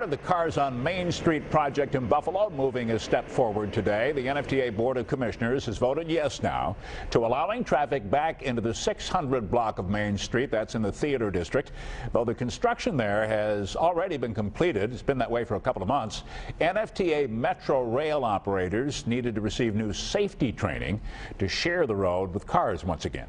Part of the Cars on Main Street project in Buffalo moving a step forward today. The NFTA Board of Commissioners has voted yes now to allowing traffic back into the 600 block of Main Street. That's in the Theater District. Though the construction there has already been completed, it's been that way for a couple of months. NFTA Metro rail operators needed to receive new safety training to share the road with cars once again.